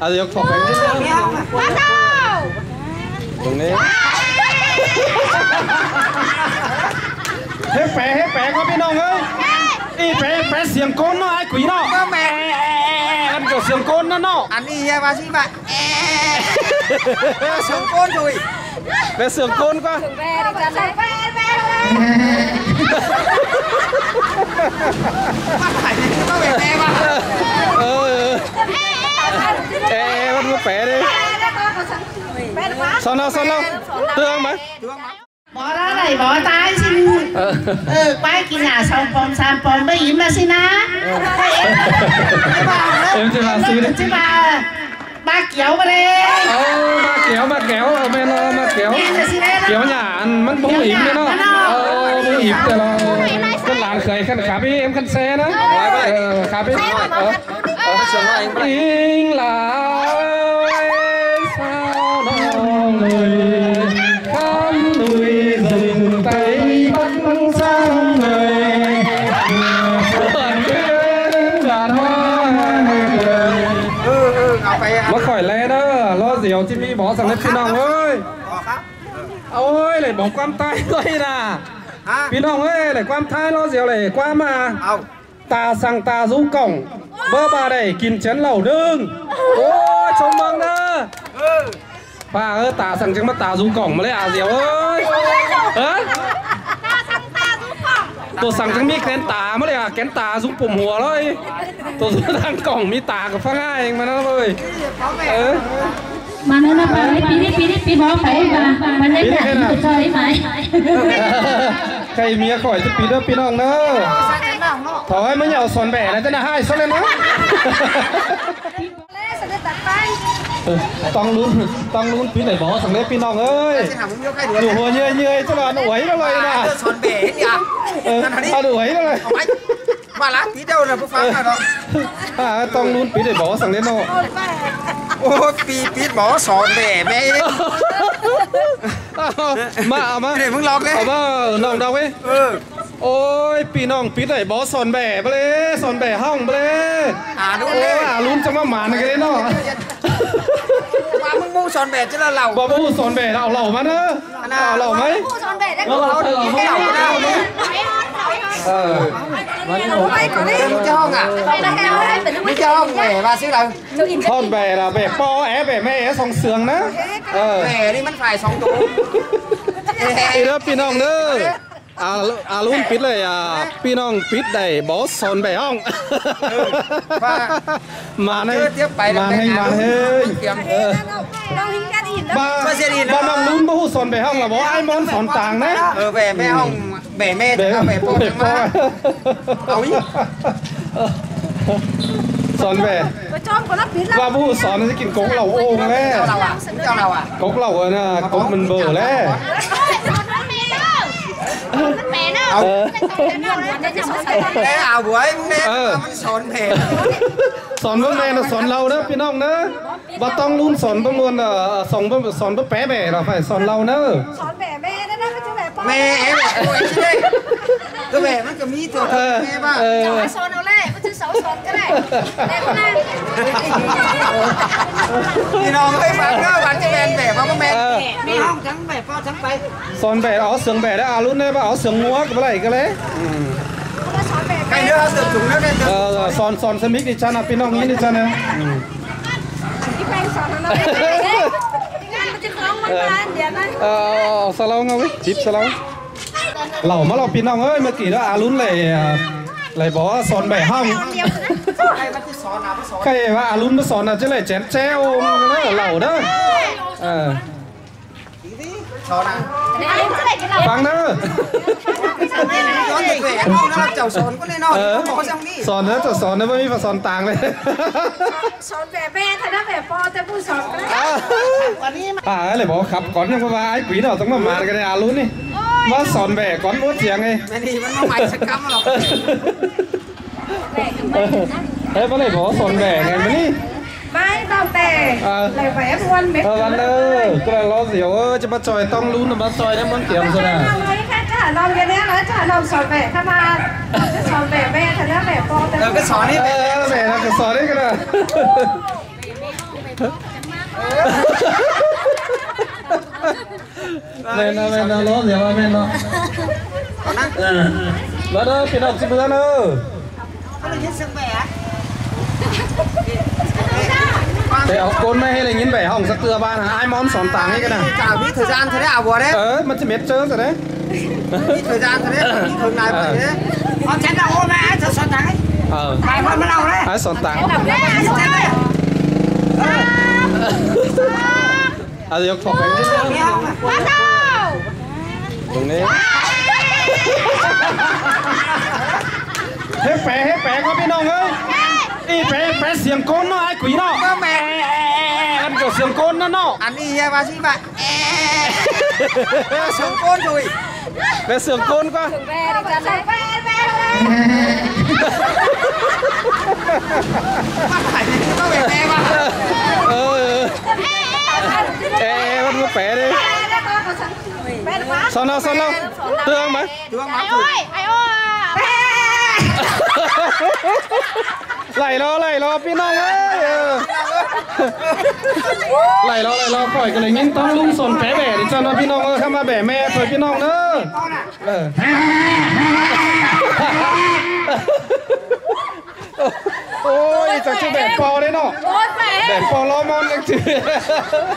à được phòng em bắt đầu! Cùng đi hết bé hết bé có biết không ơi? Đi bé. Bé xiềng côn nó ai quỷ nó? Cơ mẹ. E, e, e, Ăn của xiềng côn nó nó. Ăn đi ba sĩ bạn. Xiềng côn rồi. Bé xiềng côn quá. Bắt phải đi chứ có vẻ bé mà ê vẫn có pé đi. Sao nào sao nào? Tương mà bỏ đó này bỏ tay xin. Ừ quay kia nhà xong bom sam bom bây im là xin á. Em chưa làm gì đấy chứ bà ba kéo vào đây. Ờ, mà kéo mà kéo. Ở bên nó mà kéo. Kéo nhà ăn mất bố ỉm đấy nó. ờ bố ỉm thì nó. Cái làng khởi khăn khá bi em khăn xe đó. Ờ khá bi yên là sao nào người? Khám nuôi dừng tay bắc sang người. Nó khỏi lẽ đó. Lo gì ông chim bỏ sang lên phi nòng ơi. Ôi lại bỏ quan tay tôi nè. Phi nòng ơi lại quan tay lo gì lại quan mà. Tà sang tà rú cổng bơ bà đẩy kín chén lẩu đương ôi chào mừng đó bà ơi tả sẵn chắc mắt tả rú cổng mà lấy à dẻo ơi. Hả? tôi sẵn chắc mi kén tả mà lấy à kén tả rú bùm hùa thôi tôi rú đang cổng mi tả của phát hai mà nó ơi ờ. mà nó nó bà ấy pin đi pin đi pin bó phải bà. Bà lấy cả cho ấy phải. Cây mía khỏi cho pin đó pin nòng đó thôi mới nhậu sòn bẻ này tên là hai sao lên nó ừ, tăng luôn tăng luôn phí này bỏ thằng đấy pin đồng ơi. Đủ hồ như như cho là đủ ấy đâu rồi nè. sòn bẻ nhỉ? Ừ, à đủ ấy đâu rồi mà lá tí đâu là phúc phán nào đó. À tăng luôn phí này bỏ thằng đấy nó ôi phí phí bỏ sòn bẻ mẹ mà mà cái này vững lọt đấy mà nòng đâu ấy? Ừ. โอ้ยปีน้องปีไหนบอสอนแบ่เปลสอนแบ่ห้องเปลอาลุ้นโอ้ยยอาลุ้นจะมาหมาหนกันเลยเนาะว่ามึงมูสอนแบบจะละเหล่าบอบูสอนแบ่เอาเหล่ามาเนอะเอาเหล่าไหม ผู้สอนแบสได้กูเราเดี๋ยวไม่เหล่าก็ได้ถอยฮอตถอยฮอตเออวันนี้ไปก่อนดิมึงจะห้องอะไปนะแกไม่ได้เป็นมึงจะห้องแหวว่าซื้อเราเจ้าอินทอนแบ่ละแบ่ปอแอะแบ่แม่แอะสองเสืองนะเออแหวนี่มันฝ่ายสองตัว เอ้ย อีเด้อพี่น้องเด้อ อาอารุ่นปิดเลยอ่ะพี่น้องปิดได้บอสสอนแบะห้องมาใน เจอเทียบไป มาให้มาให้ เตรียม เออบ้าบ้าน้องลุ้นบ่ฮู้สอนแบะห้องละบ่ไอ้มอนสอนต่างนะ เออเบ๋แม่ห้องเบ๋แม่ แบะ เอาเบ๋โป้ แบะ ง ปอ มา เอาอีก สอนแบะว่าบ่ฮู้สอนจะกินกกเหล่าโอ่งแล้ว เจ้าเราอ่ะเจ้าเราอ่ะ กกเหล่าอะนะกกมันเบื่อแล้ว มันแผลเนาะเออแม่เอาบวยมึงแน่มันสอนแม่สอนบ่แม่นะสอนเรานะพี่น้องนะบ่ต้องรุ่นสอนประมวลอ่นสอนบ่สอนบ่แปะแม่เราไปสอนเราเนอะสอนแม่แม่นะนะจะแม่ป้าแม่แม่ป่วยใช่ไหมก็แม่มันก็มีตัวแม่บ้างจะสอนเอาแรกมันจะสอนสอนก็ได้แต่ได้พี่น้องให้ฟังเนอะวันจะแม่แม่พ่าบ่แม่ trắng bẻ bao trắng bẻ son bẻ áo sườn bẻ đấy. À luôn đấy áo sườn múa cái này cái đấy. Cái nữa áo sườn chúng nó đây son son xe mic đi chăn à pin ông nghĩ đi chăn à. Ờ. ờ. sao lâu không ấy? Chip sao lâu lẩu mà lẩu pin ông ơi mà kỳ đó à luôn này à, lại bỏ son bẻ hông. Cái mà à luôn nó son là chứ lại chén treo nó đó. cháu nào Băng nữa cháu xón có nên nó có xong đi xón nữa cháu xón nữa mới phải xón tàng lên xón vẻ ve thật đó vẻ pho ta bu xón cái à lại bỏ khắp con nhưng mà ai quý nào tống mà mà cái này à luôn đi mà xón vẻ con bút giang ấy mày đi vẫn nó mày sẽ cắm lọc เฮ้ยเมื่อไหร่บอกว่าสนแบ่งไงมานี่ Bye tao tè. Ờ. Lại phải em quan mấy. Ờ là lo diều ơi, cho bắt trời tông luôn là bắt trời em muốn kiếm rồi à. Trả lòng cái này nó trả lòng sỏi vẻ tham à. Cái sỏi vẻ ve thật ra vẻ tao. Ờ, cái sỏi đấy. Ờ, ờ vẻ là cái sỏi đấy cái này. Lên nào, lên nào, lo diều lên nào. Bắt ơi, cái đồng xin nữa. Không được hết sưng. nào ต้องมามากันในอารุนี่ว่าสอนแบกก่อนวัดเสียงไง แม่นี่มันมาใหม่สักคำหรอก เฮ้ยมาเลยบอกสอนแบกไงมานี่ ไม่ต้องแต่เลยแหวนวันเม็ด เออวันเออก็เลยล้อเสียวเออจะมาจอยต้องรู้นะมาจอยนะมันเกี่ยมซะนะ เอาไว้แค่จะลองอย่างนี้แล้วจะลองสอนแบบถ้ามาจะสอนแบบแม่ถ้าได้แบบพ่อแต่ เดี๋ยวก็สอนให้ เอ เบ๋ อแบกนะก็สอนได้กันนะ men nó men nó lố gì mà men nó lỡ đó cái đồng xin bữa nữa để học côn mấy hay là nhìn ai đấy đấy ờ đấy đấy đấy ờ bắt đấy ai đấy ơi đi phé phé xiềng côn nó ai quỷ nó mẹ ăn kiểu xiềng côn nó nó ăn đi bà sĩ bạn sống con rồi phé xiềng côn quá phải có vẻ mẹ mà. Ờ ê vẫn có phé đi. Sao nào sao nào tương mà. Thương mà lại lo lại lo พี่น้องเอ้ยเออไหลรอไหลรอปล่อยกันเลยยิ่งต้องลุงสนแผลแบะดิจ้าเนาะพี่น้องเออเข้ามาแบะแม่ถอยพี่น้องเนอะเออ Ôi, chắc chú bẻ po đấy nọ? Bẻ po lo mon anh chứ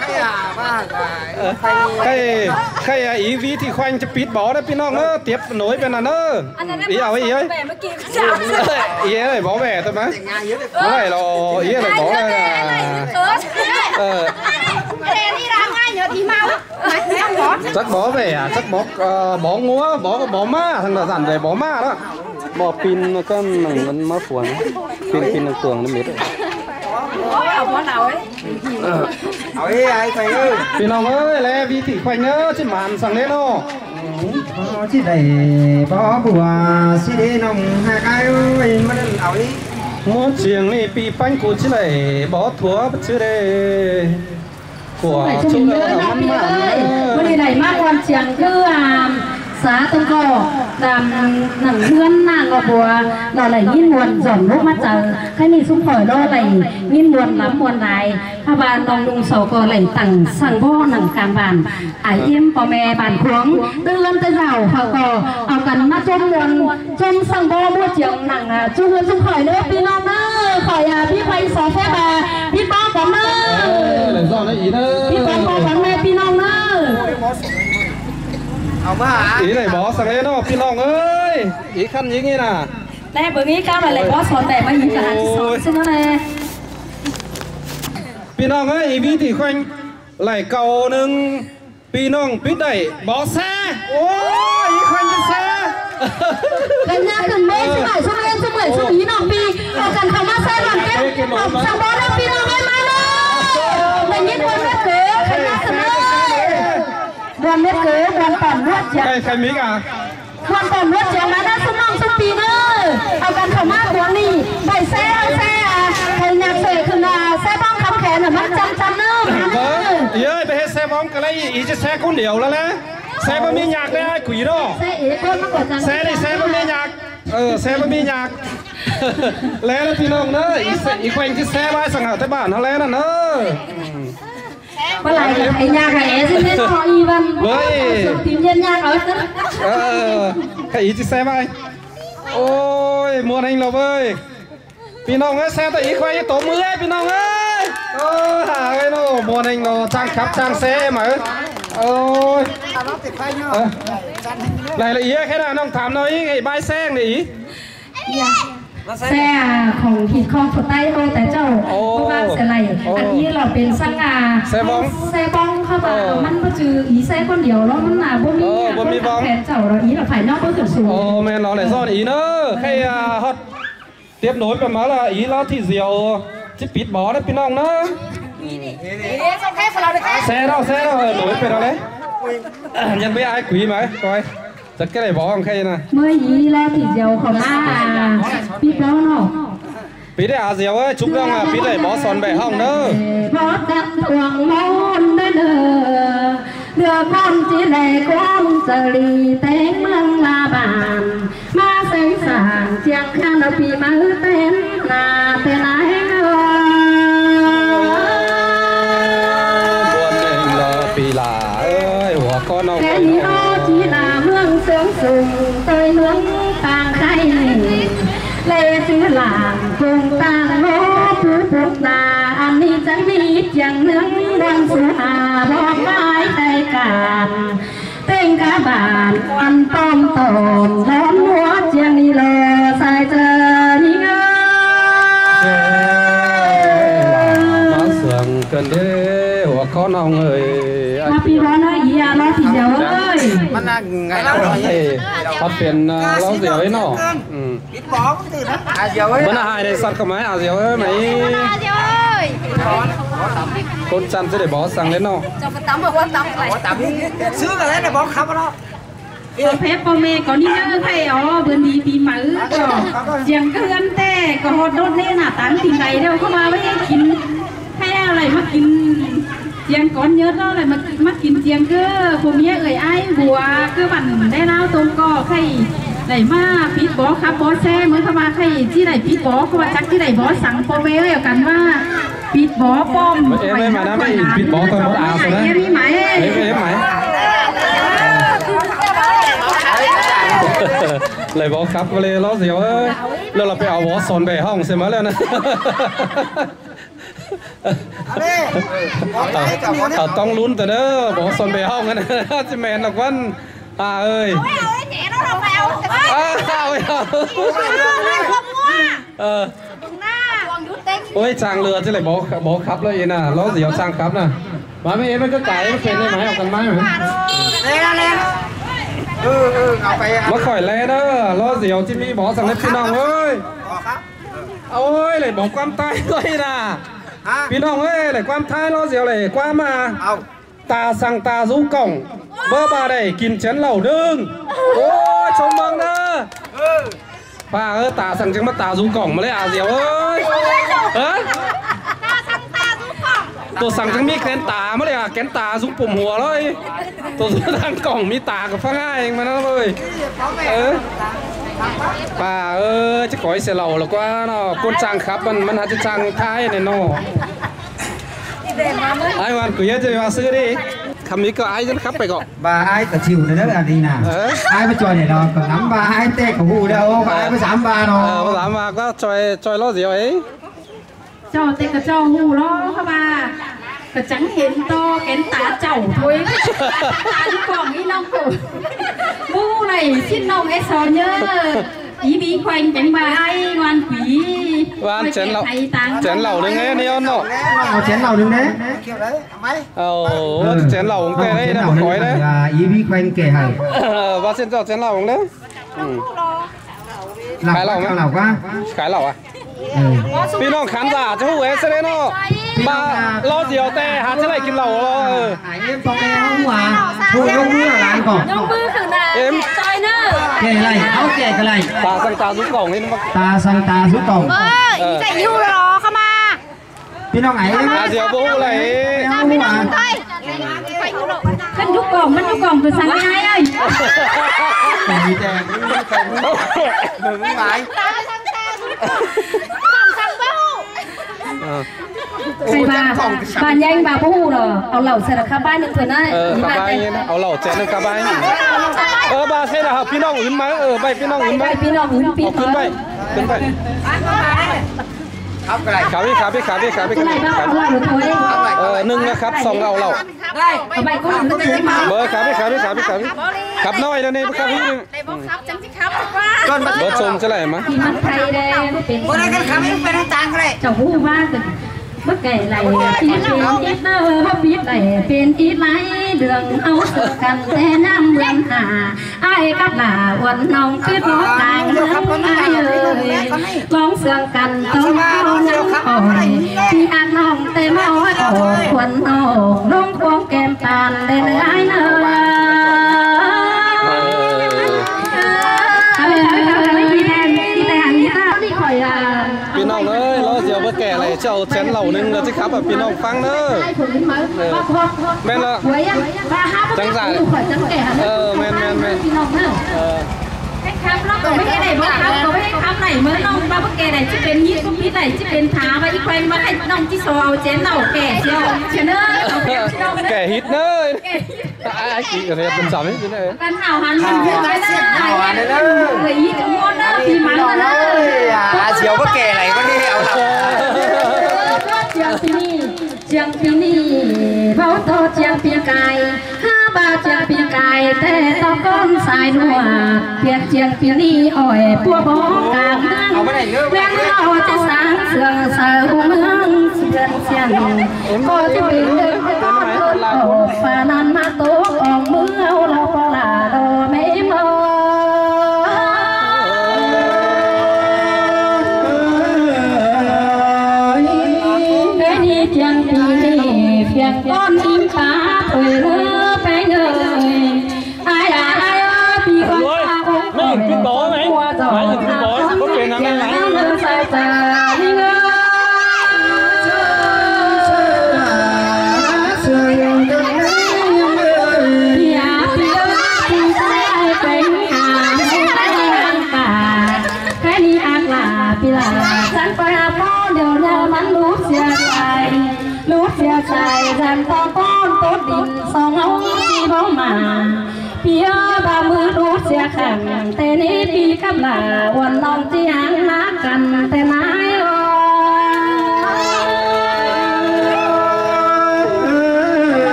Khay à, ba ờ, Khay Khay à, ý ví thì khoanh cho pít bó đấy, pít nọ nó tiếp nối bên là nó Ý à, ảo ừ, ý ấy. Ý ấy này bó bẻ thôi mà. Nó này là, ý ấy này bó này là à? Ờ. Chắc bó. Bẻ à? Chắc bó uh, bó ngúa bó bó ma thằng là dặn về bó ma đó bỏ pin nó có mình mất mất quần pin pin nó cường nó mệt ấy ai khoanh ơi pin ông ơi lẹ vi thị khoanh nữa chứ màn sang lên đâu. Chỉ để bỏ bùa xí đi nồng hai cái ơi mà đừng ấy muốn chuyện này bị phanh của chứ này bỏ thuốc chứ đây. Của chúng ta mắn mắn vấn đề này mát làm chuyện cứ à xá tên cô. Làm nặng lươn là ngọ bùa nó lại nhìn buồn giỏng lúc mắt chờ cái này xung khỏi đô lại nhìn buồn lắm buồn này pha bàn đồng đùng sầu cờ lại tặng sang vô nặng càng bàn ải im bò mẹ bàn khuống tư lân tư rào họ cờ. Họ cần mắt chôm buồn chôm sang vô mua chiếng nặng à, chú hương xung khỏi lớp đi non đó khỏi à biết bay xó phép à biết bao bóng đó. Biết bao bóng mẹ đi non đó ý này bó sang đấy nó pin ơi. Ý khăn ý nghe nè. Nè bữa nghĩ cao này lại bó sọt đẹp mà nhìn cả xin nó nè. Pin ấy ý vi khoanh lại cầu nâng. Pin đẩy bó xa ý khoanh trên xa cái nha cần bê chứ phải xong em xong ý nòng pi cần thằng ma xe đoàn kết học xong đâu pin lòng em đoàn miết kế đoàn tản nuốt chè cái cái miếng à đoàn tản nuốt chè mà đã sung nong sung pì nữa à đoàn khẩu mát đoàn đi bảy xe hai xe à thầy nhạc sể khừng là xe bom khăm khẽ là mất trăm trăm nữa vâng ơi bây hết xe bom cái này ý chứ xe cũng điều là nè xe bom mi nhạc đấy quỷ đó. Xe này xe bom mi nhạc. Ờ xe bom mi nhạc. Lẽ là pì nông nữa ý quanh cái xe bay sang hảo tới bản họ lẽ là nữa. Palay kayaknya kayak sini no Ivan. Woi. Timnya nya kalau. Cái ờ, ý chứ xem ai. Ôi, muốn anh Lộc ơi. Pinong ơi, xem thầy ý khoai tổ mưa ấy, Pinong ơi. ôi hả cái nó, muốn anh nó trang khắp trang xe mà ơi. Ôi. Ờ. Này là ý cái nào nông thảm nói cái bãi xe này ý. Yeah. ยไอ้กุยเนาะ แซ่เอ๋คนมันกดจัง แซ่นี่แซ่บ่มีหยากเออแซ่บ่มีหยากแล้วนะพี่น้องเนอะอีแซ่อีแขวงที่แซ่ไว้สังหารแต่บ้านเฮาแล้วน่ะเนอะ เมื่อไหร่กับไอ้ยากับเอ๋ใช่ไหมน้องอีวันสุดทีมเย็นยาเอาซะ เออใครอีจะแซ่ไว้โอ้ยมวนเองเราเว้ย พี่น้องเอ้ยแซ่แต่อีกไว้ตบมือเอ้ยพี่น้องเอ้ยโอ้ยหาไอ้โน่มวนเองโน่จ้างขับจ้างแซ่มาเอ้ยโอ้ย nó tiệt phai nhau เออรายละเอียดแค่นั้นน้องถามหน่อยไอ้ใบายแซงนี่อี แซ่ของผิดของฝุดใต้โอแต่เจ้า โอ้ เพราะว่าเสไร โอ้ อันนี้เราเป็นสังอา แซ่บ้อง แซ่บ้องเข้ามา เออ มันก็จืออีแซ่คนเดียวแล้วมันหนาบ่มี เออบ่มีบ้อง แฟนเจ้าเราอีเราภายนอกก็ขึ้นสูง โอ้แม่นเราเลยซ่อนอีเนอะใครอ่ะฮอตเตรียมหน่อยประมาณละอีเราที่เสียวที่ปิดบ่อนะพี่น้องเนอะ เอ๊ะส่งแค่ของเราเลยแค่ แซ่เราแซ่เราเออหน่อยเป็นอะไรยังไม่อายกุยไหมก้อย Giật cái này bỏ không khay nè. Mới gì là thì dầu không? À dạ, dạ, dạ. Biết đâu nó Bí đấy à dầu ấy, chúc rằng là bí đấy bỏ sòn bẻ hỏng nữa tang tay lê chứ làm cùng tang ngô phú phúc đà ăn đi chẳng đi chẳng nướng đang xuống hà bó mái tay cảm tên cá bản ăn tôm tồn đón múa chiêng đi lờ sai chờ đi ngơ. Dạ, cần đế của khó ông ơi. Anh Happy Born gì à? yeah, nó thì dạ. dấu ơi. Mắt là ngày lâu rồi. Dạ งเราหน่อย เขาเปลี่ยนล้อเสียวไอ้เนาะอืม ปิดบอกตื่นนะอ่ะเดี๋ยวเว้ย มันหายในสัตว์กับไม้อาเสียวเอ้ยไหม ơi คนจันจะได้บอกสั่งเลยเนาะ cho cái tấm mà quan tâm lại ตามนี้ซื้อกันแล้วเนี่ยบอกครับเนาะ có phép po mê có đi nhớ thầy ó bữa đi tí mỡ có chiang cái ăn tè có hot đốt nên là tán thì này đâu có mà với kín hay là lại mắc kín chiang con nhớ đó lại mắc mắc kín chiang cơ phụ mía ơi ai bùa cơ bảnได้lao tôm cò khay ไหนมาปิดบอครับบอแซ่เหมือนเข้ามาใครที่ไหนปิดบอเข้ามาจักที่ไหนบอสั่งโปรเมลกันว่าปิดบอป้อม เอ้ยไม่มานะไม่ปิดบอตอนบออาซะนะ เอ้ยมีไหม เอ้ยเอ้ยไหม เลยบอกครับก็เลยล้อเสียวเอ้ยแล้วเราไปเอาบอสอนไปห้องเสร็จมาแล้วนะ เขาต้องลุ้นแต่เด้อบอสอนไปห้องกันนะจะแมนหรอกวัน chiên con nhớ đó lại mất mất kín chiên cứ phụ mía người ai bùa cứ bản đe lao tôm cò khay. Này mà phí bó khá bó xe mới tham gia khay. Chi này phí bó không mà chắc chi này bó sẵn bó bé ơi cắn mà phí bó bom em em mà nói mày phí bó thôi món áo rồi đấy. Em đi mày em em mày. Lại bó khắp lên lót gì đó là là phải áo bó sòn bè hỏng xem mới lên. tao tông lún tới đó bỏ son bè hông anh chị mẹ nó quên à ơi. À, à, à, ờ. Ôi chàng lừa chứ lại bố bố khắp lại nè. Lố gì ở chàng khắp nè. Mà mấy em cứ cái nó phèn lên máy học cần máy mà. Lên lên ừ ừ ngọc phải nó khỏi lên đó. Lo gì ở chị mỹ bó sang lên phi nòng ơi ôi. Lại bóng quan tay coi nè. อกครับ เอาเอ้ยเลยบอกความตายเลยนะ ฮะ พี่น้องเอ้ยเลยความตายล้อเสียวเลยความมา เอา ตาสั่งตาสู้กล่องเบอร์บาได้กินเชนเหล่าดึงโอ้ยชมเบังเด้อ เออ ป้าเออตาสั่งจังมาตาสู้กล่องมาเลยอาเสียวเอ้ยเอ้ย ta thăm ta giúp phòng ตัวสั่งจังมีแกนตามาเลยอ่ะแกนตาสูงปุ่มหัวเลยตัวทางกล่องมีตากับฟ้าง่ายเองมานะเลยเออ ป่าเออจะขอยเสียเราแล้วก็เนาะก้นจังครับมันมันหาจะจังท้ายเนี่ยนอไอ้วันกูเยอะจะมาซื้อดิคำนี้ก็ไอ้จันครับไปก่อนบาไอ้ตะชิวเนี่ยนะแบบนี้นะไอ้ไปจอยเนี่ยเราก็น้ำบาไอ้เตะของหูเดียวไอ้ไปสามบาเนาะไปสามบาก็จอยจอยล้อเดียวเอ้เจ้าเตะกับเจ้าหูล้อเข้ามา ก็ chẳng hiện to kén tá chảo thôi. Ăn quảng ý long cổ bu này xin nông ấy xó nhớ. Ý bí khoanh tránh bà ai ngoan quý. Ngoan chén lẩu chén lẩu đứng đấy đi on ừ. nọ chén lẩu đứng đấy. Chén lẩu cũng kề đấy đang khói đấy ý bí khoanh kề hẳn và xin chào chén lẩu cũng đấy. Khái lẩu khái lẩu à? Ừ. Phi nông khán giả chú ấy sẽ đến? ba lo gì ở tè hạt thế này kim lẩu lo em phong em không à? thôi không mưa là anh còn không mưa khử là em. Chơi nữa kể này áo kể cái này ta sang ta rút cổng lên ta sang ta rút cổng ơi chạy hưu đó không à. Pin ông ấy em? là gì ở bố này không à mình rút cổng mình rút cổng từ sáng nay ai ơi. Mày đèn mừng mày Ờ. ใคมาบ้านยังมาพู้หรอเอาเหล่าเสร็จแล้าบ้านนึ่งคนนั้นเออข้าบ้านเอาเหล่าเจ็ดนึงก้าบ้านเออบานเซ่ละครับพี่น้องอื่นมาเออไปพี่น้องอื่นไปพี่น้องอื่นปีขึ้นไปขึ้นไปขับอะไรครับพี่ครับพี่ครับพี่ครับพี่ครับไปาเหล่าเออหนึ่งนะครับสองเอาเหล่าได้ไปก็หนึ่งจะมาเบไปขับไปขับไปขับไปขับไปขับน้อยแล้วนี่คขับพี่ได้บอกครับจังสิครับว่าก้อนเบอร์ชมจะไหลมั้ยมันไทยแดงเป็นบอร์อะไรกันครับไม่เป็นทางกัรเลยจะพูดว่ากั bất kể lại tin tin ít đâu hấp ít lại tin ít lấy đường âu sợ cần xe nam mượn hà. Ai cắt là quần nông cứ bó tàng hướng ai ơi. con sương cần tông cao nắng hỏi thì ăn hồng tê máu ổ quần ổ đúng con kèm tàn lên ai nơi. lầu chén lầu nên là chắc khắp ở phía nông phăng nữa. Ờ. Men ạ. Trắng dài ờ men men men ờ. có mấy cái này mới khám có mấy cái khám này mới nông ba bức kè này chứ bên nhít cũng này chứ bên thá và ít quanh. Mà khách nông chứ sò chén đầu kẻ chứ chén ơi kẻ ờ. hít nơi. Ai chị ở đây bên sắm ấy này căn nào hắn mình biết cái đấy người hít đó thì mắng đó à, à chiều bức kè này có đi pini, chiang pini, bao to chiang pia cài, ha ba chiang pia cài, tê to con sai đùa, piệt chiang pini ỏi bua bó càng ngang quen lo cho sáng sương sờ hung hương, sườn xiên, có cho bình được có thương ổ, và nan ma tố còn mưa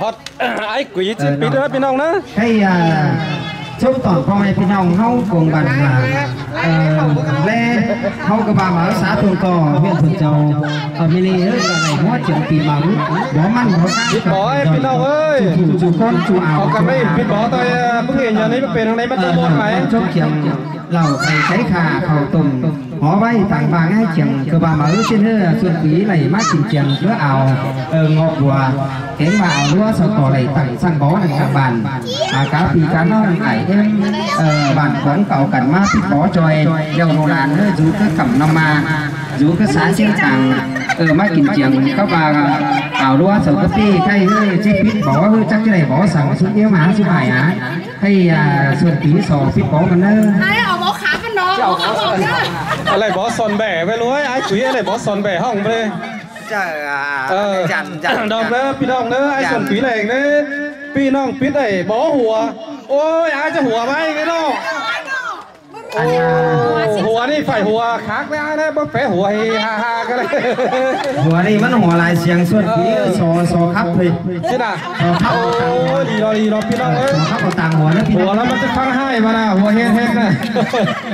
hot. Ai quý chị ờ, biết đó. Bên ông đó? Cái à, châu toàn con này bên ông không còn bằng là ờ, lê không có bà mà ở xã Thuận Cò huyện Thuận Châu. Ờ, ở Mili ấy là ngày hóa chuyện tìm bà bó măn bó cá biết bó em bên ông ơi. Chủ chủ con chủ ảo. Không cần mấy biết bó tôi à, bức hình nhà này bức hình này bắt đầu bó vâng, phải. chốt chuyện lẩu phải cháy khà khẩu tùng hóa bay tặng bà ngay chẳng cơ bà mở trên hơ xuân quý này mát chỉnh chèn bữa ảo ờ, ngọt quả cái mạo lúa sầu cỏ này tặng sang bó này các bạn à cá phi cá nó này em bạn quán cậu cảnh mát thích bó cho em. Đều nô làn hơ dù cứ cầm năm ma dù cứ sáng trên tặng ờ mát chỉnh chèn các bà ảo lúa sầu có phi cây hơ chứ biết bó hơ chắc cái này bó sẵn xuống yếu má xuống hải á hay à, xuân quý sò biết bó mà nó mẫu khá con nhá. lại bỏ sòn bẻ với lối ai quỷ lại bỏ sòn bẻ hỏng về จะอ่า ờ จันจัน đồng đó pi đồng đó ai sòn quỷ này đấy pi nong pít này bỏ hùa ôi ai cho hùa bay cái đó อันนี้หัวนี่ฝ่ายหัวคักไม่ได้นะบ่แฝหัวเฮฮาฮากันเลยหัวนี่มันหัวลายเสียงส่วนปีโซโซครับเลยใช่น่ะโอ้ดีรอดีรอพี่น้องเอ้ยโซครับเอาต่างหัวนะพี่หัวแล้วมันจะฟังให้มานะหัวเฮงเฮงนะ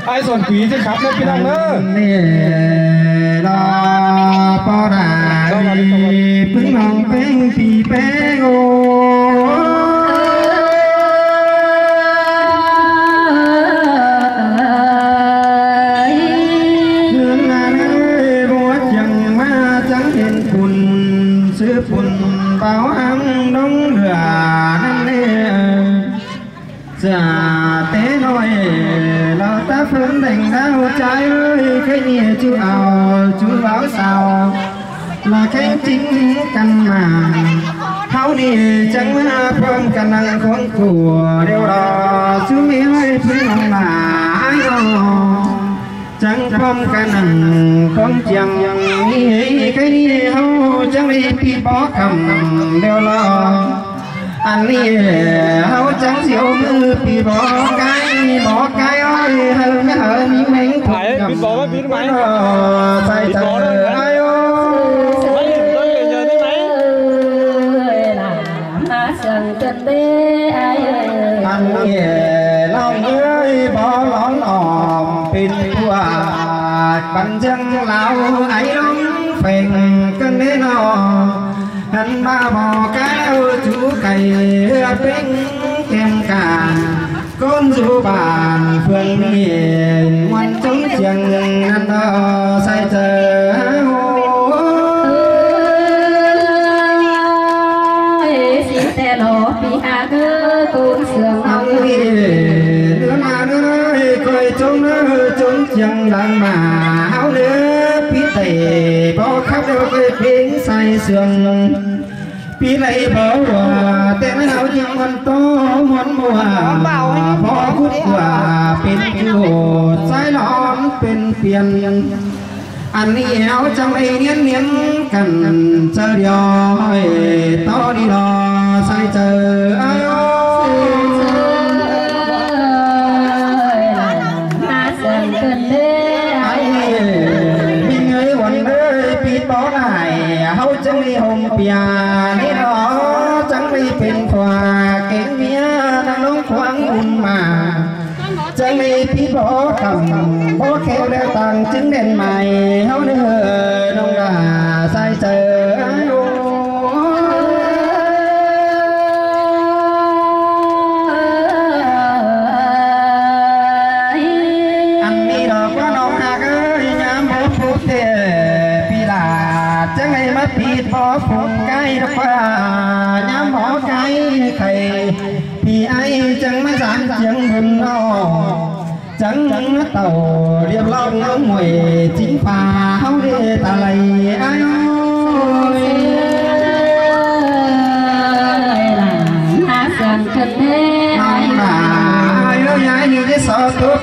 ไอ้ส่วนผีจะขับนะพี่น้องเด้อนี่รอปอราพึ่งน้องเป้งปีเป้งโอ trái ơi cái nhẹ chú ảo chú báo sao? Là cái chính căn mà. Tháo đi, chẳng phong phương căn năng con của đều đó chú mi ơi phương lòng là ai đó chẳng phong cả năng con chẳng cái đi hâu chẳng đi bị bỏ cầm đeo lo anh đi hấu trắng chịu mư bị bỏ cái bỏ cái ơi hơn cái hở miếng miếng Phải, bị bỏ biết máy. sai trời đấy. ơi anh nghe lòng ơi bỏ lón òm pin qua bánh chân lão ấy lắm phèn cân đế nó anh ba bò cái cây bánh kem cà con du bà phương miền ngoan trống trường ăn đo sai chờ chẳng đang mà. Áo lứa phí tề bỏ khắp đeo cái say sương. Phí lấy bỏ con tô muốn mùa phó khúc quả bên bên hồ trái lón bên phiền ăn éo trong đây niên niên cần chờ to đi lo sai chờ ai ơi bó lại hâu chẳng đi hồng bìa, đi đó chẳng đi phiền thoại chẳng đi phí bỏ cầm bỏ khéo đeo tàng, chứng đèn mày, hấu nữa nông là sai sờ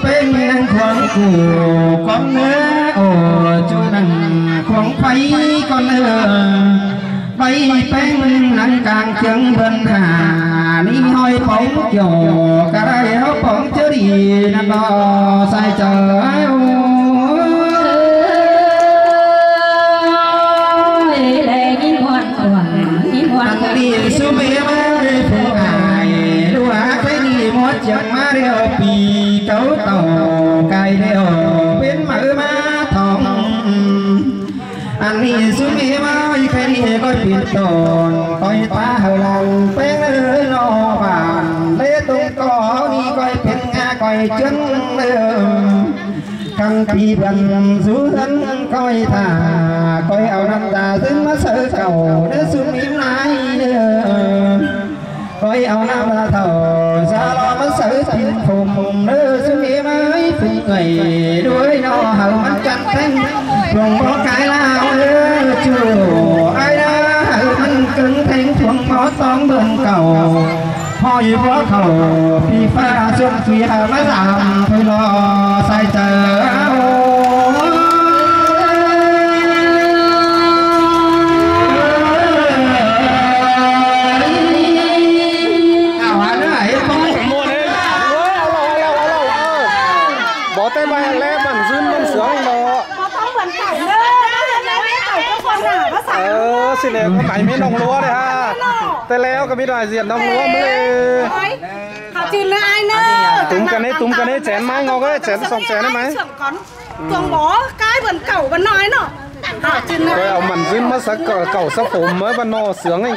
bên năng khoan cụ con nữa ồ chú năng khoan phay con nữa bay bên năng càng chân bên hà ni hoi bóng dò cả đây hóc bóng chứ đi năng đò sai chờ ai ơi lệ nhìn ngoan quả nhìn ngoan Anh đi su mê ma đi phụ ngài Lưu cháu tàu, Cài đi biến bên mở má thòng Anh đi xuống nghe mai đi đi coi biển tồn Coi ta hờ lòng bên ơi nó bàn Lê tung có đi coi biển nga, coi chân căng kỳ bằng rú thân coi thả coi ảo năm ta dưng mắt sơ cầu đất xuống im lại coi ảo năm ta thầu tuy tuổi đuối lo hầu ăn chặt thanh vùng bó cái lao chủ ai đó hầu ăn cứng thanh thuồng bó xóm đường cầu. Hoi bó khẩu phi pha xuân phi hà má giảm thôi lo sai chờ này ừ. có máy mấy nồng lúa này ha. Tay leo có biết đại diện lúa mới họ chỉ là ai à? cái này túm cái này chén máy ngọc ấy chén xong chén đấy máy tuồng ừ. bó cái bần cẩu bần nói nó cái ông mình dưng mất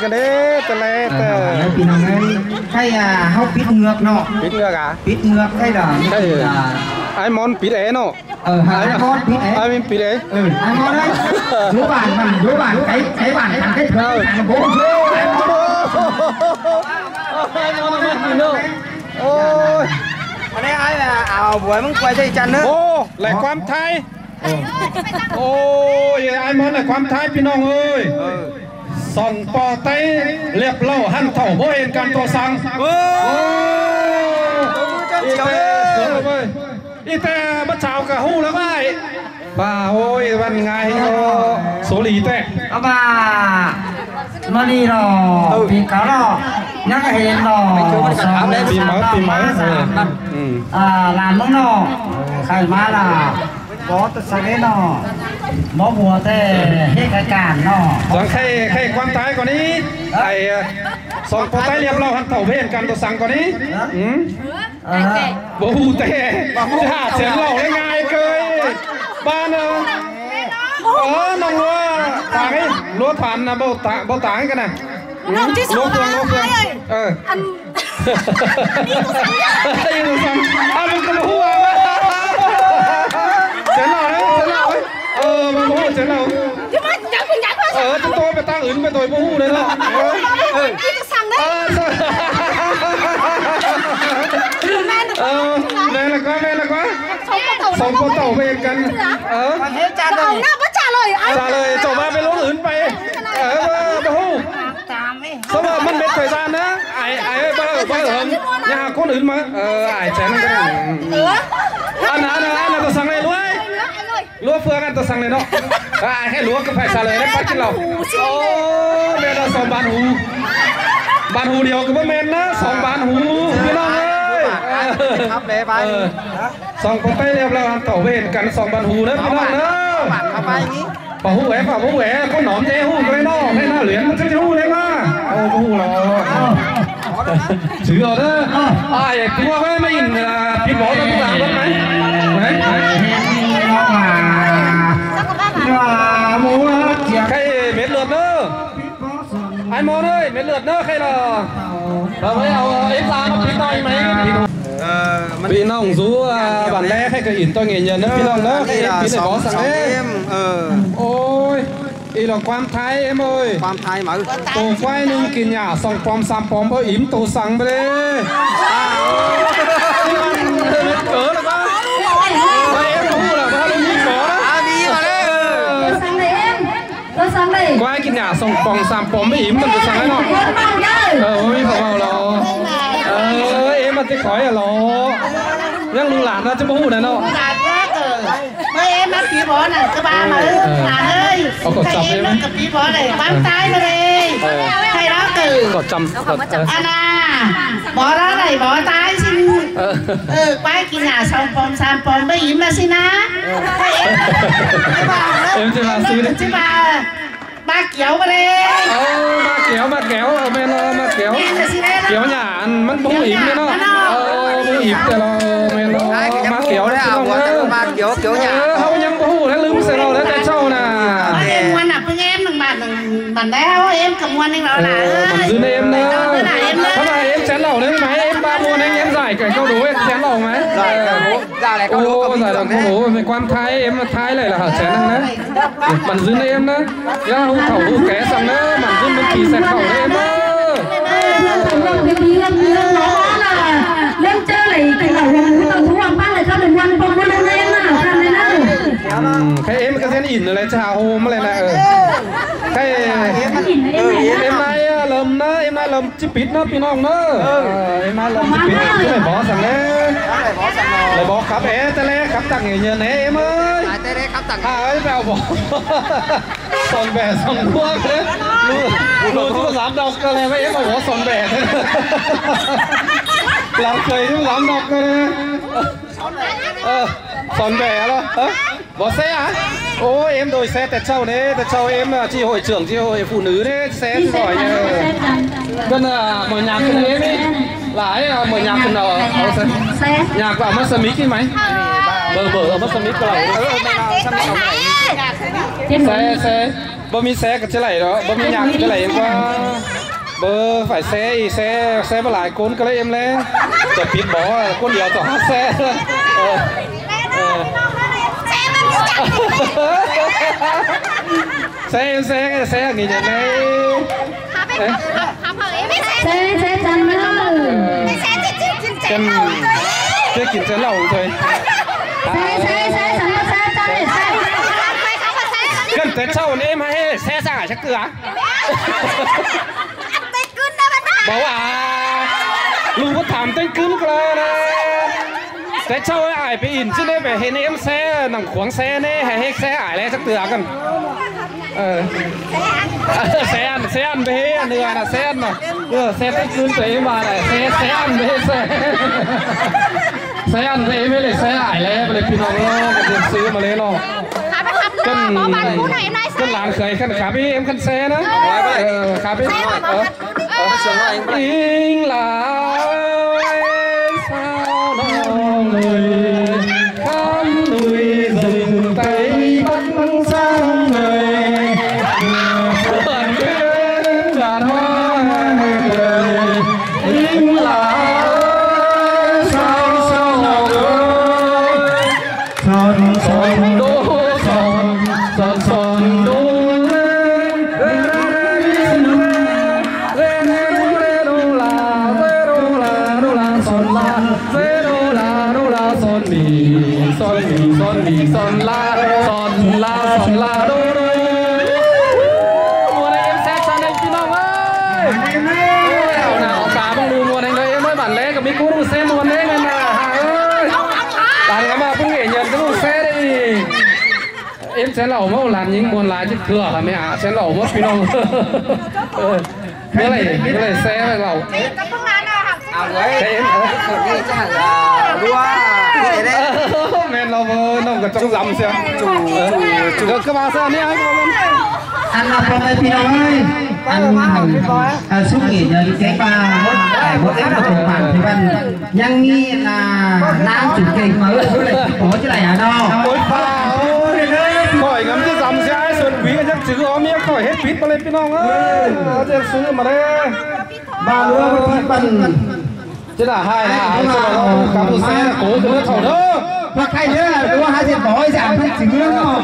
cái đấy tay à, leo à, ngược nọ. Pít ngược à? Pít ngược hay là hay ai món pít é nọ? ờ hai con tí thế. Ai mình tí đấy? Ừ hai con đấy. Chú bản mình chú bản cái cái bản thằng cái thằng thằng bố chú. Em bố ôi. Ở đây ai là ảo buổi mong quay dây chăn nữa? Ô lại ờ. quan thai. Ờ. Ôi ai muốn lại quan thai phi nong ơi. Ừ. Song bò tay lẹp lâu hăn thẩu bố hình can to sang. Ô Hãy subscribe cho kênh ít ite bắt chào cả hu lắm ai. Bà ôi văn ngay ô số lý tè. à bà. Nó đi rồi. Ừ. vì cáo rồi. Nhắc cái hiện rồi. Sợ lên tìm mới tìm mới. Ừ. à làm món rồi. Khai má là. có tự sao cái nọ mó mùa thế hết cái cản nọ หลังใครใครความตายกว่านี้ไอ้สองคนใต้เรียบเราหันเต่าเพื่อนกันตัวสั่งกว่านี้อืม à, บ่ฮู้แต่จะาเสียงเราได้ไงายเกยบ้านเออเออน้องวัวต่างไอ้รัวผ่านนะบ่ต่างบ่ต่างกันนะน้องที่สองรัวเฟืองรัวเฟืองเอออันนี้ก็สั่งอะมันก็บ่าหัว chén nào đấy chén lào ấy ờ mà có một chén nào, ờ chúng tôi phải tăng ứng về tôi vô hù đấy là. Ờ ờ đây ờ, là có đây là có sống có tàu về cần ờ. Trả lời. Trả lời chồng ba với lốt ứng vậy ờ vô hù sao mà mất hết thời gian á? Ai ai ba ở ba ở nhà con ứng mà. Ờ ai chén cái này? Ăn ăn ăn là tao sáng nay luôn. ลยรวยรัวเฟืองกันตัวสั่งเลยเนาะไอ้ให้รัวก็ไผ่ซาเลยได้ปัดกินเราโอ้เดี๋ยวเราสองบานหูบานหูเดียวก็บ่แม่นนะสองบานหูพี่น้องเอ้ยครับเลยไปเออสองคนไปเรียบร้อยต่อเวรกันสองบานหูนะพี่น้องเนาะบัตรเข้าไปอย่างนี้ป่าหูแหวป่าหูแหวคนหนอมเจ้หูก็เลยนอกให้หน้าเหรียญมันจะจะหูเลยว่าโอ้หูเราถือเอาเด้ออ่าอย่ากลัวไว้ mấy lượt nữa hay là bây giờ ít ra nó phí tay mấy. Vì nó không rú à, bản lẽ hay cái ỉn tôi nghề nhận nữa phí lòng nữa phí là có sẵn em ôi ý là quan thái em ơi. Quan thái mà. Tổ quay nung kỳ nhà xong pom sam pom bơ ỉm tổ sẵn bơ đi nhà xong bong sam bóng mới im tân được sáng nọ ơi không vào lo, ơi em mà cái khói à lo, đang lưu lạt ra chứ bố hụt này nọ. Mấy em bắt bí bó này cho ba mà lạt ờ. ơi. Thầy em bắt bí bó này bám tay nó đi. Ờ. Thầy đó cử. Có Anna bó đó này bó tay xin. Ờ. Ừ quay kia nhà xong bom sam bom mới im là xin á. Em chưa vào xin. chứ ba kéo mà đây. Ờ ba kéo ba kéo ờ, ở ờ, bên nó ba kéo. Kéo nhà ăn mắc bông ỉm nữa, nó. ờ bông ỉm thì nó bên nó ba kéo đấy không á ba kéo kéo nhà. Không nhắm bông hủ đấy lưng sẽ nó đấy tại sao nè. em ngoan là phương em đừng bản đừng bản đeo em cầm quan anh bảo là ờ, bản dư em nữa. Em nữa. Em chén lẩu đấy máy em ba muôn anh em giải cái câu đố em chén lẩu máy Dạo này con lúa còn bình thường đấy. Ôi, quan thái em thái lại là hả? Chén ăn đấy. Bạn dưng đấy em đó Nhá, hút khẩu hút ké xong đó Bạn dưng bên kỳ xe khẩu đấy em đó lên chơi lại cái bảo hoàng với tàu thú hoàng bác lại sao đừng quan phong quan lên em nào sao lên nào cái em cái thế nhìn lại chào hôm lại là cái em em ừ, มนายอะเริ่มนะเอ็มนายเริ่มจิปิดนะพี่น้องเนอะเออเอ็มนายเริ่มจิปิดที่ไหนบอกสั่งนะ ได้บอสนอ เลยบอกครับเอ๊ะแต่แรกครับตั้งเงี้ยเนี่ยเอ็มเอ้ย นายเต้เด้ครับต่าง ถ้าเอ้ยแปลบอกสอนแบบสองพวกเลยรู้รู้ทุกสามดอกก็เลยไม่เอ็มบอกว่าสอนแบบเราเคยทุกสามดอกก็เลยเออสอนแบบเหรอเออบอกเซ่อะ Ôi em rồi xe tẹt sau đấy, tẹt sau em là chị hội trưởng chị hội phụ nữ đấy, xe giỏi nhờ. Gần là mở nhạc cho em ấy. Lái là mở nhạc cho nào ở xe. Nhạc vào mất xe mic đi máy. Bờ bờ ở mất xe mic cái này. Ừ, xe. Xe. Bơ mi xe cái này đó, bơ mi nhạc cái này em qua. Bơ phải xe thì xe xe mà lại cuốn cái này em lên. Chợt biết bó cốn đéo tỏ xe. Ờ. em xe xe nghỉ nhận đây Đấy. xe. Xe chân nữa chân chưa kịp chân lẩu thôi. Xe xe xe chân nó xe chân xe. Gần tới sau này em hay xe xả chắc cửa bảo à lu có thảm tên cứng cơ nè cái châu ấy ải bị in chứ đấy phải hẹn em xe nằm khoáng xe nè hay hết xe ải lên chắc từ cần xe ăn ờ. xe ăn bé ăn được là xe ăn mà. Ừ, xe tết cún tế mà này xe xe ăn bé xe xe ăn bé mới lại xe ải lên mà lại pin nòng lo mà tiền xứ mà lên lo. Cân cân làng khởi khăn khá bi em khăn xe đó. Ờ, khá bi ờ. anh là những con lá chứ thừa là mẹ ạ? Sẽ lẩu mất phi nông bữa này bữa này xe này lẩu. Mẹ nó nó cái trong dầm xem. Chủ chủ các bà sao nhé ăn là con phi nông ơi. Ăn hàng à, xúc nghỉ nhờ cái ba để một ép là tổng bản thì văn nhăng nghi là nam chủ kịch mà có chứ này ở đâu จะจือเอาเมียข่อยเฮ็ดผิดมาเลยพี่น้องเอ้ยจะซื้อมาเลย บ้านเรือมันที่บ้าน จะด่าให้นะไอ้ส่วนเรากับผู้แซ่โก้คือเท่าเด้อ พระใครเด้อหรือว่าหาเสียบ่อยจะอ่านทั้งสิ่งเรื่องเนาะ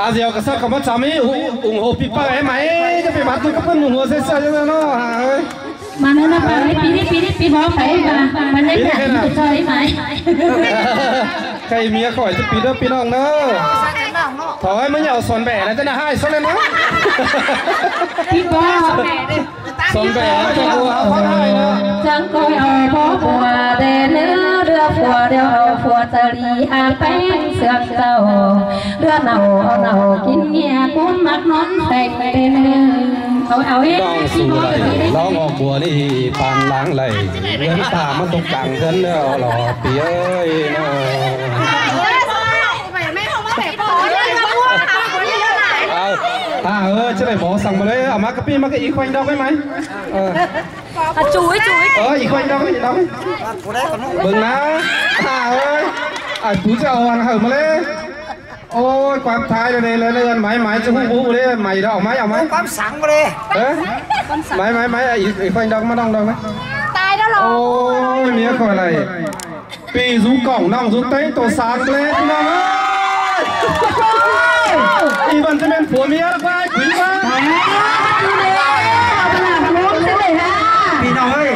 อาเดียวก็สักคำว่าจำนี้อุ้งโหปีป้าไอ้ไหมจะไปมัดตัวกับเพื่อนหัวเสียๆจังเลยเนาะเฮ้ย mà nó nó phải pi đi pi đi pi bó phải mà mà lấy cả cái chơi mày ใครเมียข่อยจะปีเด้อพี่น้องเ หน้าของไอกอยมันอย่าสนแบะแล้วจะน่าให้ซนเลยนะที่บ้าสนแบะจะกลัวเขาได้นะจังก้เอาพ่อผัวดเนื้อเรือผัวเดียวเอาปวดจะรีอาแป้งเสือกเจ้าเรือเน่าเหน่ากินเงียกุ้นมักนอนแตกงเดเนื้อเขาเอาเองร้องสู้ไหลร้องออกบัวนี่ปานล้างไหลเรื่องตามันตกกลางเส้นแล้อหล่อเปียเอ้ยะ ta ơi chứ này bỏ sang mà đấy. À má cái pin má cái ờ. ý khoanh đâu cái máy à chuối chuối ờ ý khoanh đâu cái gì đâu bừng ná, vâng à ơi. À chú chào hoàng hở mà đấy ôi quan thái đây đây lên lên máy máy chứ không vũ đấy mày đâu máy đâu, máy quan sẵn mà đấy máy máy máy à, ý khoanh đâu mà đông đâu đấy tai đó rồi ôi mía khỏi này. Pi rú cổng nòng rú tay tổ sáng lên nòng vần cho nên của mía vai quý quá vì nào ơi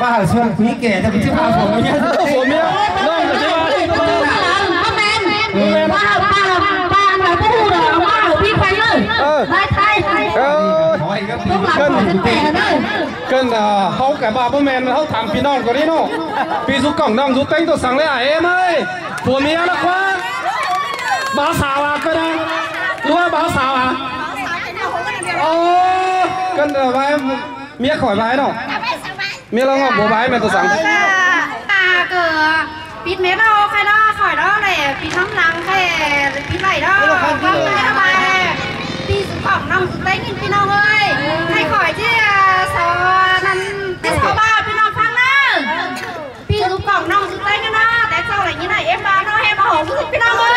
ba hàng xuân quý kể cho chứ à, ba của mía của mía cần là hậu cả bà bố mẹ hậu thảm phi non có đấy nó. Phi rút cổng đồng rút tánh tôi sáng lấy à em ơi. Của mía nó quá bà xào à cơ đang Ủa báo sao à? Ồ, cân là bái mía khỏi bái đâu. Mía lo ngọc bố bái mẹ tôi sẵn. À cửa bít mía đâu khai đó khỏi đó này bít nóng lắng khai bít này đó. Vâng cái đó bài. Bít xuống cổng nóng xuống lấy nghìn bít nóng ơi. Ừ. Khai khỏi chứ à, sao năn cái sao ba bít nóng phăng đó. Bít xuống cổng nóng xuống lấy cái đó. Tại sao lại như này em ba nó em bảo hổ xuống bít nóng ơi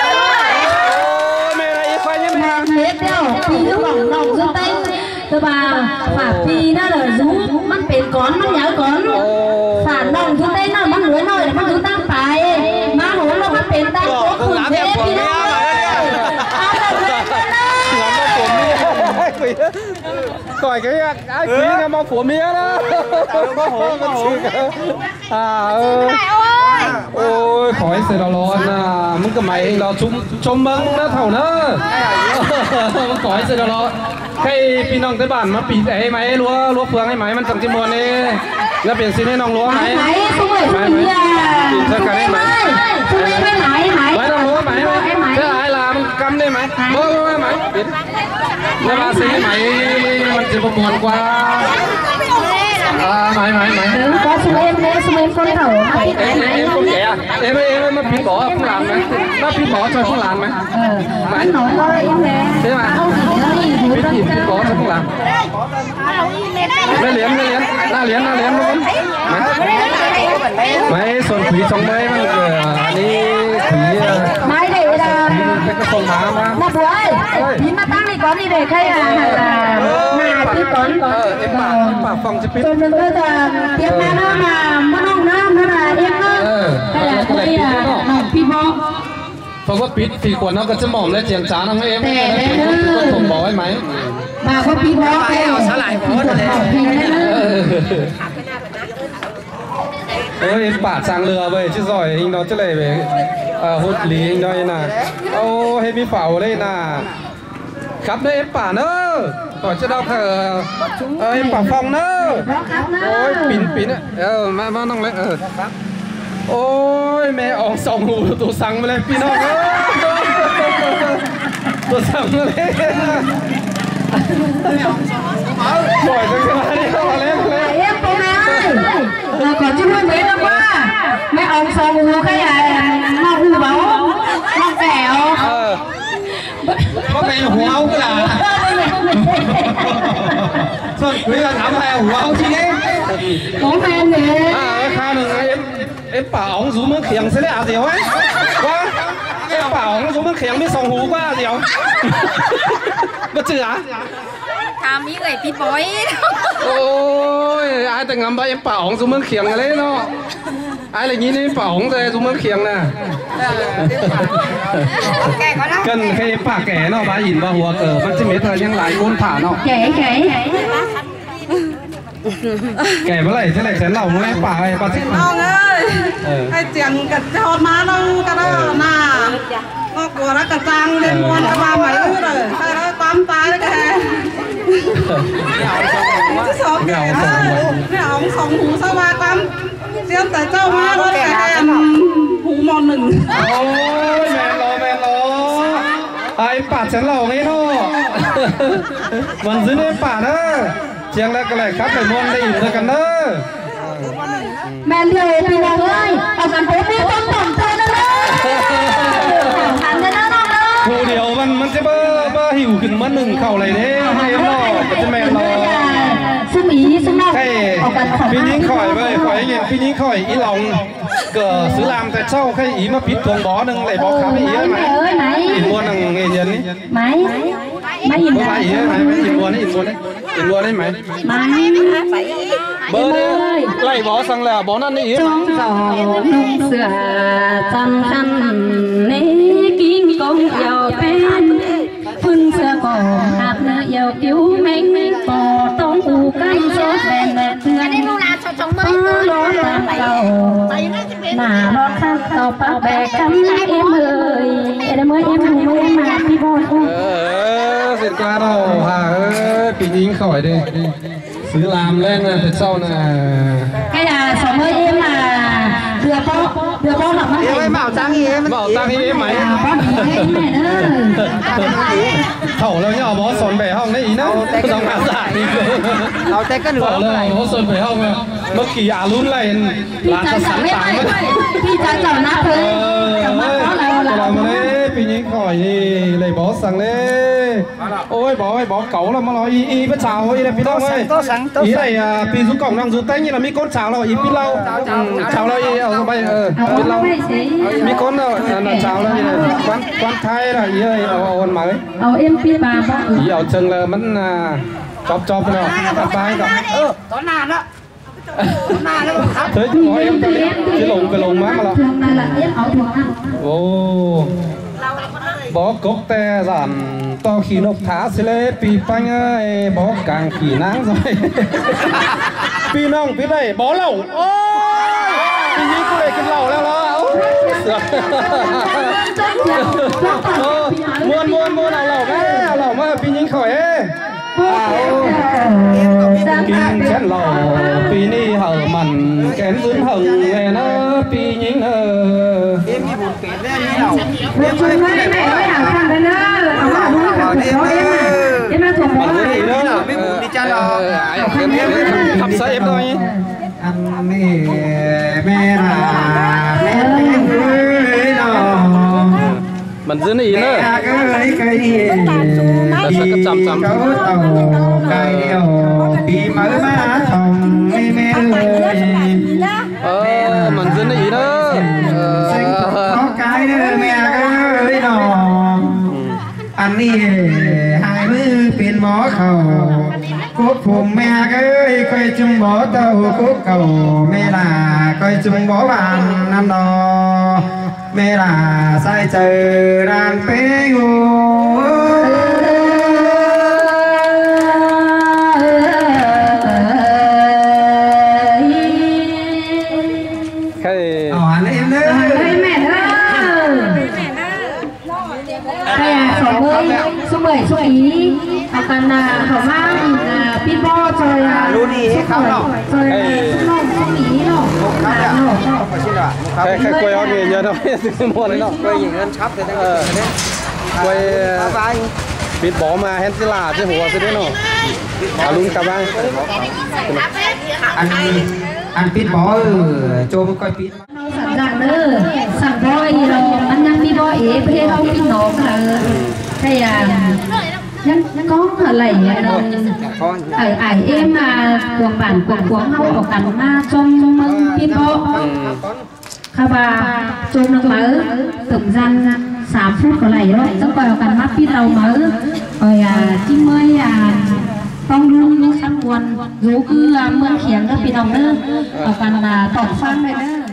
hết theo. phi nước lòng đồng dưới tay. Tôi bà phả phi nó là rú mắt bền con mắt nhớ con phản lòng dưới tay nó mắt lưới nồi là mắt lưới tăng phải. Má hố là mắt bền tay cố khử thế phi nó khỏi cái ai quý nó mong phổ mía đó. À ơi ôi khỏi xe đó luôn à mừng cái máy là chúng chôm mừng nó thầu nữa mừng khói xe đó luôn khi pin nong tới bản mà bị ấy máy lúa lúa phương ấy máy mình tặng chim muôn này. ra biển xin ấy nong lúa máy máy không phải máy máy pin ra cái máy máy nong lúa máy máy thế ai làm cắm đi máy bơ bơ máy ra bà xin máy mình chỉ một muôn qua À, mày mày mày Ừ, có xuống em đấy xuống em con Hải em em không trẻ à? em em em bị bỏ không làm mày nó bị bỏ cho không làm mày ờ anh nói thôi em nè thế mà hút gì bị bỏ cho không làm nó liếm nó liếm nó liếm nó liếm luôn mày mày xuân thủy trong mấy mà ờ, đi thủy ờ, mai để là cái cái sông má mà Mà bố ơi, nhìn mà tăng thì con đi để khai à, hay là mà thì con ờ bà phòng chứ biết. Tôi đừng bây giờ tiếp mà nó mà mất ông nó nó là em nó ờ, hay là đây là học phi bó Phong có biết thì của nó có chứ mỏm lên chèn chán không em. Tẻ đấy nữa Phong bỏ ấy máy Bà có biết bó cái nào xá lại bó rồi đấy. Ôi em bả chàng lừa về chứ giỏi anh nó chứ này về à, hốt lý anh đó nè Ô hết mi phảo lên nè Khắp đấy em bả nữa ต่อจะเดอกเออเอ้ยป่าฟองเนอะโอ้ยปิ่นปิ่นเอ้อมามาน้องเล็กเออโอ้ยแม่ออกสองหูตัวสั่งมาเลยพี่น้องเออตัวสั่งมาเลยปล่อยจังเลยมาแล้วมาแล้เรียไปไหนก่อนจะพูดนี้ละว่าแม่ออกสองหูแค่ไหนนอกหูเบานอกแก้วพ่แม่หัวเอาก็ล่ 저 우리가 남아야 우아하시네. 고마네. 아, 가는 em em bảo dù mới khiêng sẽ là gì quá quá. Em bảo dù mới khiêng biết sòng hú quá à, gì không? Bất chữ à tham ý người tí bói. Ôi ai từng ngắm bao em bảo dù mới khiêng lên đó. เอ็มป่าอ๋องสูมันเขียงอะไรเนาะไอ้อะไรงี้นี่ป่าอ๋องเลยสูมันเขียงน่ะ Kẻ có lắm กันแค่ป่าแก่เนาะบ้า ปั๊มตาแล้วแกจะสอบแกไม่เอาสองหูสว่างปั๊เสียงแต่เจ้ามาแล้วแกหูมอนหนึ่งโอ้ยแมนรอแมนรอไอปัดฉันหลอกไงเนาอมันซื้อในป่าเนอะเชียงแล้วก็เลยครับไปมวนได้อยู่ด้วยกันเนอะแมนเลยพี่น้องเลยเอากันไปไม่ต้องต่อมใจ วขึ้นมาหนึ่งเข่าอะไรเด้ให้เอ็มเนาะก็จะแมนเนาะ xung ý xung đâu ใช่ ông cần khỏi พี่ยิงข่อยเว้ยข่อยเงี้ยพี่ยิงข่อยอีหลองเกิดซื้อลามแต่เช่าแค่อีมาปิดทวงบ่อหนึ่งเลยบอกครับอีเยอะไหม ơi mày อินบัวหนึ่งเงี้ยเย็นนี่ mày mày nhìn บัวมาอีเยอะไหมอินบัวนี่อินบัวนี่อินบัวได้ไหม mày เบอร์นี่ไล่บ่อสั่งแล้วบ่อนั่นนี่อี trong gió nung sửa chân khăn nế kinh công yêu bên có hạt nợ yêu cứu mình bỏ trong u canh số đèn đèn thương có lối làm cầu mà nó khăn cầu bao bè cắm em ơi em ơi em hùng ơi em mà đi bồi không xịn quá đâu hà ơi bị nhính khỏi đi. Cứ làm lên là thật sau là cái là sống ơi, em là thừa bọc เดี๋ยวเอาหลับมาเบอกเหมาตังเอ้มันเหมาตังเอ๋ไหมป้าผีห้แม่เด้อเข่าเราเนี่ยเอาบอสสนไปห้องได้อีนะเสอต่าสาดีเราแต่กันหรือเปล่าบอสสนไปห้องเมื่อกี้อารุ่นไรร้านจะสั่ไม่างพี่จ๋าจับนะเพื่อนจับมาเพราะอะไรเรา đi khỏi đi lấy bó sẵn đi. Ôi bó ơi bó cấu là mà nói y y bất chào y đẹp phi đông ơi. ý này à, phi rú cổng đang rú tay như là mi con chào là y phi lâu chào là y ở bay ờ lâu mi con là là chào là quan quan thai là y ơi ở ồn mà ở em phi bà ba y ở chừng là mẫn à, chóp chóp nào bắt tay cả ờ đó. Nàn đó. Thế chứ em cái lồng cái lồng má mà là ô bó cốc te giảm to khi nộp thá sẽ lê pi phanh ấy bó càng khỉ nắng rồi. Pi nong pi này bỏ lẩu. Ôi! Pi như cô kinh lẩu leo lẩu muôn muôn muôn lẩu lẩu cái lẩu mà pi nhìn khỏi ấy kinh chén lẩu pi ni hở mặn kén dưng hồng nghe nó pi nhìn hở 别吹了。bố em à. Em đang thuộc bố ờ, à nữa biết muốn đi cha lo. Em thăm sợ em thôi. anh mẹ mẹ là mẹ mẹ mình dưới này nữa. Là sao cái chăm chăm? Cái điều bị mở má thòng mẹ mẹ ơi mình dưới này nữa có cái mẹ cái đó anh đi mươi khẩu cốt phùng mẹ ơi coi chung bỏ tàu cốt cầu mẹ là coi chung bỏ bàn năm đó mẹ là sai trời đàn phế ngô còn là thảo ma thì là pinball rồi à luôn đi hết khóc nọ rồi xung nọ xung ý nọ quay hót gì nhớ đâu mua đấy nọ quay gì ngân sắp thế đấy quay biết bỏ mà hen sẽ là chứ hùa thế đấy nọ à luôn cả ba anh ăn biết bỏ cho coi biết sẵn sàng nữa sẵn voi rồi ăn ăn biết bỏ ế bây giờ không biết nó là hay à nhất có lẩy ờ, ở ải em mà cuộc bản cuộc cuộc hậu của cảnh ma trong mưng biên bộ khá bà chung nước mỡ tổng gian 3 phút có lẩy đó tức là cảnh mắt biết đầu mỡ. Rồi à chim mới à phong luôn sắp quần dù cứ à, mưa khiến các bị đồng nữa ở cảnh tổng phan này đó.